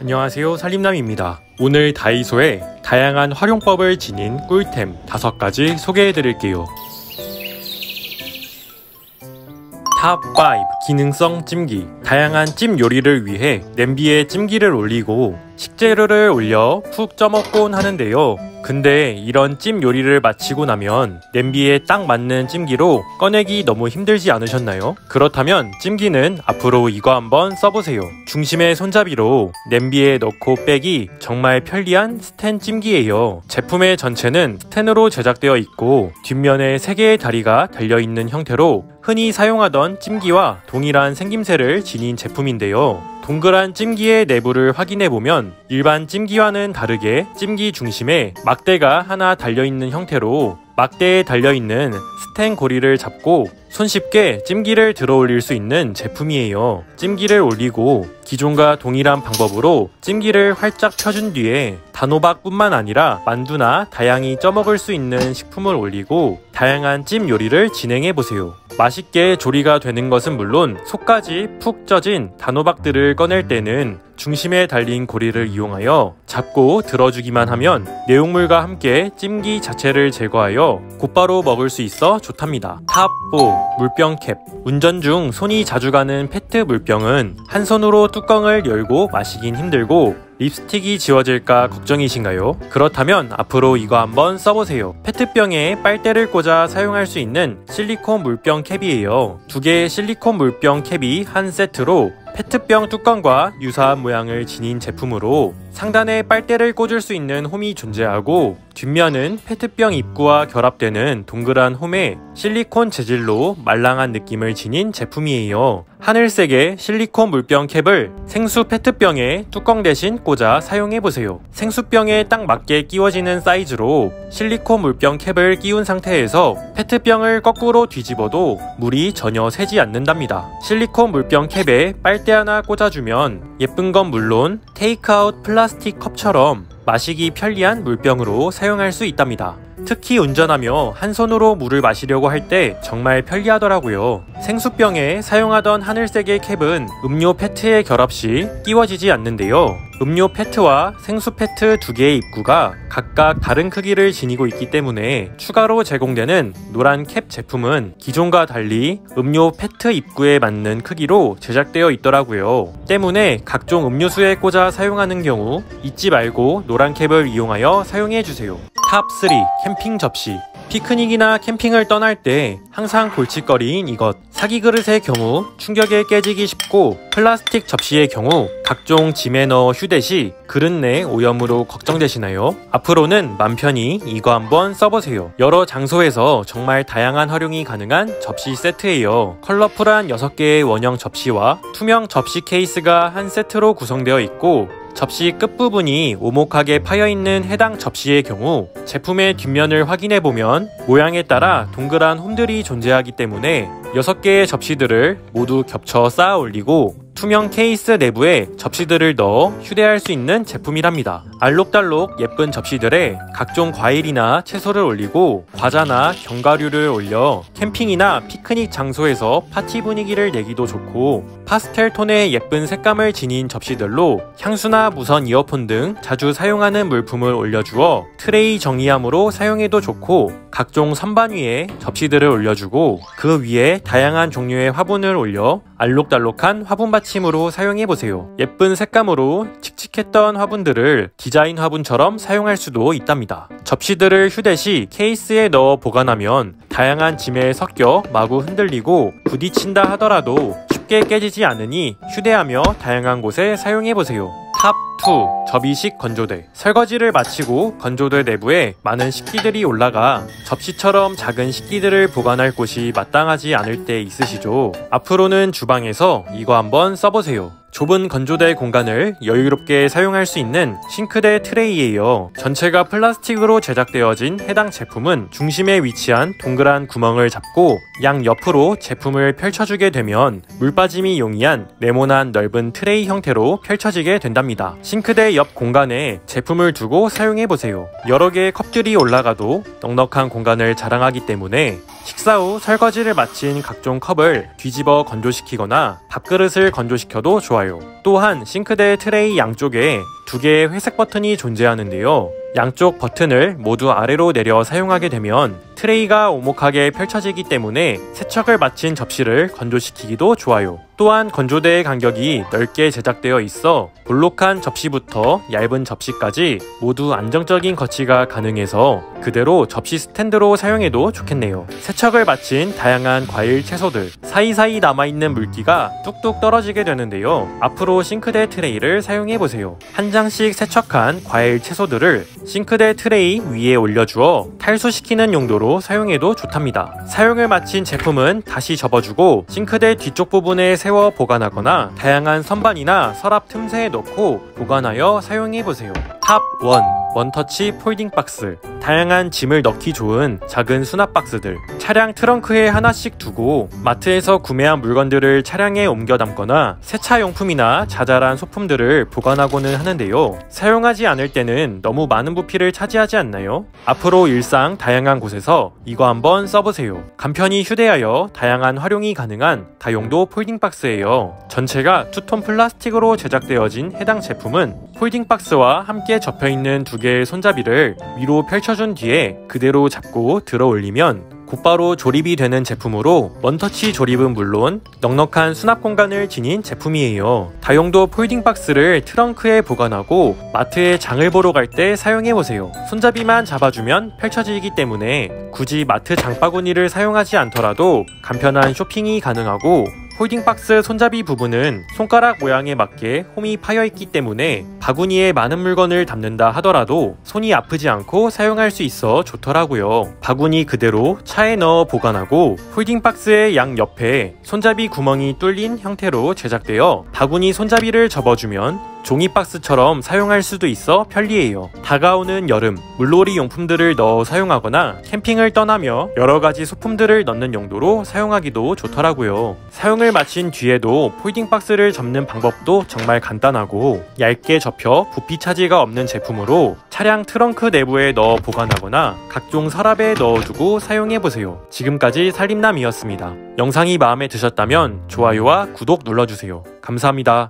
안녕하세요. 살림남입니다. 오늘 다이소에 다양한 활용법을 지닌 꿀템 5가지 소개해드릴게요. Top 5 기능성 찜기. 다양한 찜 요리를 위해 냄비에 찜기를 올리고 식재료를 올려 푹 쪄먹곤 하는데요 근데 이런 찜 요리를 마치고 나면 냄비에 딱 맞는 찜기로 꺼내기 너무 힘들지 않으셨나요? 그렇다면 찜기는 앞으로 이거 한번 써보세요. 중심의 손잡이로 냄비에 넣고 빼기 정말 편리한 스텐 찜기예요. 제품의 전체는 스텐으로 제작되어 있고 뒷면에 3개의 다리가 달려있는 형태로 흔히 사용하던 찜기와 동일한 생김새를 지닌 제품인데요. 동그란 찜기의 내부를 확인해보면 일반 찜기와는 다르게 찜기 중심에 막 대가 하나 달려있는 형태로 막대에 달려있는 스텐 고리를 잡고 손쉽게 찜기를 들어 올릴 수 있는 제품이에요. 찜기를 올리고 기존과 동일한 방법으로 찜기를 활짝 펴준 뒤에 단호박뿐만 아니라 만두나 다양히 쪄먹을 수 있는 식품을 올리고 다양한 찜 요리를 진행해 보세요. 맛있게 조리가 되는 것은 물론 속까지 푹 쪄진 단호박들을 꺼낼 때는 중심에 달린 고리를 이용하여 잡고 들어주기만 하면 내용물과 함께 찜기 자체를 제거하여 곧바로 먹을 수 있어 좋답니다. Top 4 물병 캡 운전 중 손이 자주 가는 페트 물병은 한 손으로 뚜껑을 열고 마시긴 힘들고 립스틱이 지워질까 걱정이신가요? 그렇다면 앞으로 이거 한번 써보세요. 페트병에 빨대를 꽂아 사용할 수 있는 실리콘 물병 캡이에요. 두 개의 실리콘 물병 캡이 한 세트로 페트병 뚜껑과 유사한 모양을 지닌 제품으로 상단에 빨대를 꽂을 수 있는 홈이 존재하고 뒷면은 페트병 입구와 결합되는 동그란 홈에 실리콘 재질로 말랑한 느낌을 지닌 제품이에요. 하늘색의 실리콘 물병 캡을 생수 페트병에 뚜껑 대신 꽂아 사용해보세요. 생수병에 딱 맞게 끼워지는 사이즈로 실리콘 물병 캡을 끼운 상태에서 페트병을 거꾸로 뒤집어도 물이 전혀 새지 않는답니다. 실리콘 물병 캡에 빨대 하나 꽂아주면 예쁜 건 물론 테이크아웃 플라스틱 컵처럼 마시기 편리한 물병으로 사용할 수 있답니다. 특히 운전하며 한 손으로 물을 마시려고 할 때 정말 편리하더라고요. 생수병에 사용하던 하늘색의 캡은 음료 페트의 결합 시 끼워지지 않는데요. 음료 페트와 생수 페트 두 개의 입구가 각각 다른 크기를 지니고 있기 때문에 추가로 제공되는 노란 캡 제품은 기존과 달리 음료 페트 입구에 맞는 크기로 제작되어 있더라고요. 때문에 각종 음료수에 꽂아 사용하는 경우 잊지 말고 노란 캡을 이용하여 사용해주세요. Top 3 캠핑 접시 피크닉이나 캠핑을 떠날 때 항상 골칫거리인 이것 사기 그릇의 경우 충격에 깨지기 쉽고 플라스틱 접시의 경우 각종 짐에 넣어 휴대 시 그릇 내 오염으로 걱정되시나요? 앞으로는 맘 편히 이거 한번 써보세요. 여러 장소에서 정말 다양한 활용이 가능한 접시 세트예요. 컬러풀한 6개의 원형 접시와 투명 접시 케이스가 한 세트로 구성되어 있고 접시 끝부분이 오목하게 파여있는 해당 접시의 경우 제품의 뒷면을 확인해보면 모양에 따라 동그란 홈들이 존재하기 때문에 6개 의 접시들을 모두 겹쳐 쌓아 올리고 투명 케이스 내부에 접시들을 넣어 휴대할 수 있는 제품이랍니다. 알록달록 예쁜 접시들에 각종 과일이나 채소를 올리고 과자나 견과류를 올려 캠핑이나 피크닉 장소에서 파티 분위기를 내기도 좋고 파스텔 톤의 예쁜 색감을 지닌 접시들로 향수나 무선 이어폰 등 자주 사용하는 물품을 올려주어 트레이 정리함으로 사용해도 좋고 각종 선반 위에 접시들을 올려주고 그 위에 다양한 종류의 화분을 올려 알록달록한 화분 받침으로 사용해보세요. 예쁜 색감으로 칙칙했던 화분들을 디자인 화분처럼 사용할 수도 있답니다. 접시들을 휴대 시 케이스에 넣어 보관하면 다양한 짐에 섞여 마구 흔들리고 부딪힌다 하더라도 쉽게 깨지지 않으니 휴대하며 다양한 곳에 사용해보세요. Top 2 접이식 건조대 설거지를 마치고 건조대 내부에 많은 식기들이 올라가 접시처럼 작은 식기들을 보관할 곳이 마땅하지 않을 때 있으시죠? 앞으로는 주방에서 이거 한번 써보세요. 좁은 건조대 공간을 여유롭게 사용할 수 있는 싱크대 트레이예요. 전체가 플라스틱으로 제작되어진 해당 제품은 중심에 위치한 동그란 구멍을 잡고 양 옆으로 제품을 펼쳐주게 되면 물 빠짐이 용이한 네모난 넓은 트레이 형태로 펼쳐지게 된답니다. 싱크대 옆 공간에 제품을 두고 사용해보세요. 여러 개의 컵들이 올라가도 넉넉한 공간을 자랑하기 때문에 식사 후 설거지를 마친 각종 컵을 뒤집어 건조시키거나 밥그릇을 건조시켜도 좋아요. 좋아요. 또한 싱크대 트레이 양쪽에 두 개의 회색 버튼이 존재하는데요. 양쪽 버튼을 모두 아래로 내려 사용하게 되면 트레이가 오목하게 펼쳐지기 때문에 세척을 마친 접시를 건조시키기도 좋아요. 또한 건조대의 간격이 넓게 제작되어 있어 볼록한 접시부터 얇은 접시까지 모두 안정적인 거치가 가능해서 그대로 접시 스탠드로 사용해도 좋겠네요. 세척을 마친 다양한 과일, 채소들 사이사이 남아있는 물기가 뚝뚝 떨어지게 되는데요. 앞으로 싱크대 트레이를 사용해보세요. 한장 씩 세척한 과일, 채소들을 싱크대 트레이 위에 올려주어 탈수시키는 용도로 사용해도 좋답니다. 사용을 마친 제품은 다시 접어주고 싱크대 뒤쪽 부분에 세워 보관하거나 다양한 선반이나 서랍 틈새에 넣고 보관하여 사용해보세요. Top 1. 원터치 folding 박스 다양한 짐을 넣기 좋은 작은 수납 박스들. 차량 트렁크에 하나씩 두고 마트에서 구매한 물건들을 차량에 옮겨 담거나 세차용품이나 자잘한 소품들을 보관하고는 하는데요. 사용하지 않을 때는 너무 많은 부피를 차지하지 않나요? 앞으로 일상 다양한 곳에서 이거 한번 써보세요. 간편히 휴대하여 다양한 활용이 가능한 다용도 folding 박스예요. 전체가 투톤 플라스틱으로 제작되어진 해당 제품은 folding 박스와 함께 접혀있는 두 개의 손잡이를 위로 펼쳐준 뒤에 그대로 잡고 들어 올리면 곧바로 조립이 되는 제품으로 원터치 조립은 물론 넉넉한 수납 공간을 지닌 제품이에요. 다용도 folding 박스를 트렁크에 보관하고 마트에 장을 보러 갈 때 사용해보세요. 손잡이만 잡아주면 펼쳐지기 때문에 굳이 마트 장바구니를 사용하지 않더라도 간편한 쇼핑이 가능하고 folding 박스 손잡이 부분은 손가락 모양에 맞게 홈이 파여있기 때문에 바구니에 많은 물건을 담는다 하더라도 손이 아프지 않고 사용할 수 있어 좋더라고요. 바구니 그대로 차에 넣어 보관하고 folding 박스의 양 옆에 손잡이 구멍이 뚫린 형태로 제작되어 바구니 손잡이를 접어주면 종이박스처럼 사용할 수도 있어 편리해요. 다가오는 여름, 물놀이 용품들을 넣어 사용하거나 캠핑을 떠나며 여러가지 소품들을 넣는 용도로 사용하기도 좋더라고요. 사용을 마친 뒤에도 폴딩 박스를 접는 방법도 정말 간단하고 얇게 접혀 부피 차지가 없는 제품으로 차량 트렁크 내부에 넣어 보관하거나 각종 서랍에 넣어두고 사용해보세요. 지금까지 살림남이었습니다. 영상이 마음에 드셨다면 좋아요와 구독 눌러주세요. 감사합니다.